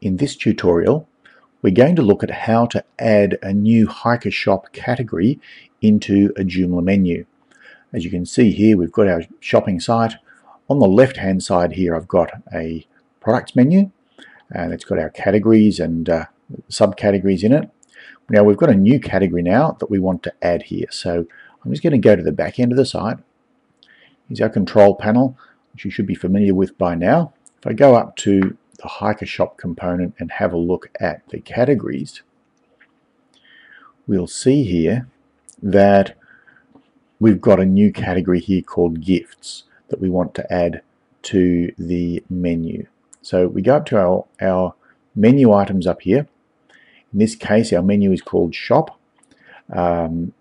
In this tutorial, we're going to look at how to add a new HikaShop category into a Joomla menu. As you can see here, we've got our shopping site. On the left-hand side here, I've got a products menu, and it's got our categories and uh, subcategories in it. Now we've got a new category now that we want to add here. So I'm just going to go to the back end of the site. Here's our control panel, which you should be familiar with by now. If I go up to the HikaShop component and have a look at the categories, we'll see here that we've got a new category here called gifts that we want to add to the menu. So we go up to our, our menu items up here. In this case, our menu is called shop. Um,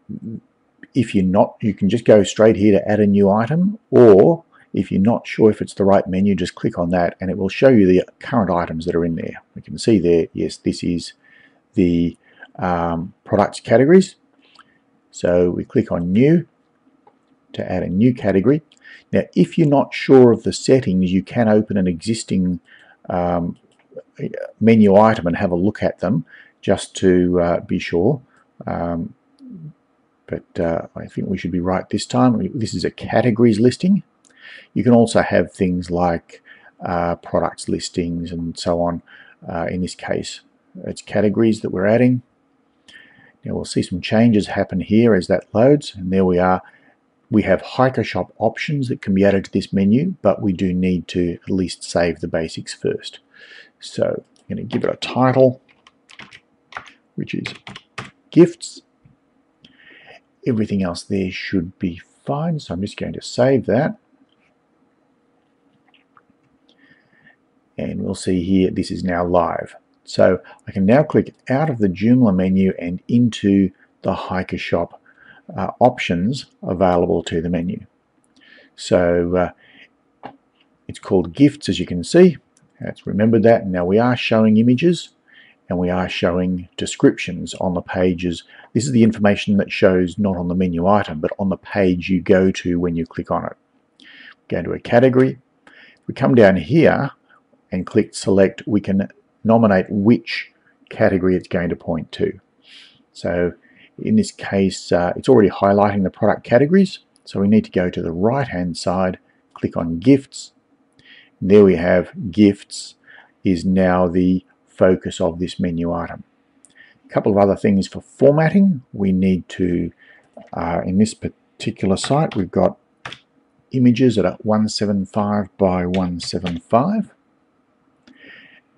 if you're not, you can just go straight here to add a new item, or if you're not sure if it's the right menu, just click on that and it will show you the current items that are in there. We can see there, yes, this is the um, products categories. So we click on new to add a new category. Now, if you're not sure of the settings, you can open an existing um, menu item and have a look at them just to uh, be sure. Um, but uh, I think we should be right this time. This is a categories listing. You can also have things like uh, products listings and so on. Uh, in this case, it's categories that we're adding. Now we'll see some changes happen here as that loads, and there we are. We have HikaShop options that can be added to this menu, but we do need to at least save the basics first. So I'm going to give it a title, which is gifts. Everything else there should be fine, so I'm just going to save that. And we'll see here this is now live. So I can now click out of the Joomla menu and into the HikaShop uh, options available to the menu. So uh, it's called gifts as you can see. Let's remember that. Now we are showing images and we are showing descriptions on the pages. This is the information that shows not on the menu item but on the page you go to when you click on it. Go to a category. We come down here and click select, we can nominate which category it's going to point to. So in this case, uh, it's already highlighting the product categories. So we need to go to the right hand side, click on gifts. There we have gifts is now the focus of this menu item. A couple of other things for formatting. We need to, uh, in this particular site, we've got images at 175 by 175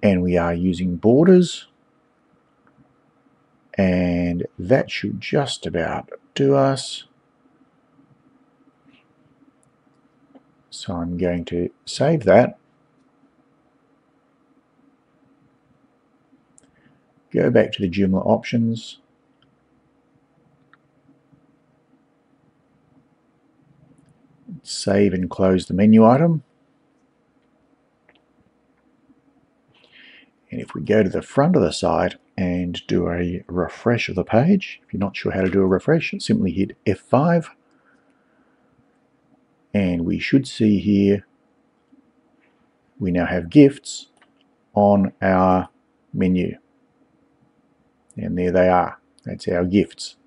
and we are using borders. And that should just about do us. So I'm going to save that. Go back to the Joomla options. Save and close the menu item And if we go to the front of the site and do a refresh of the page, if you're not sure how to do a refresh, simply hit F5 and we should see here we now have gifts on our menu. And there they are. That's our gifts.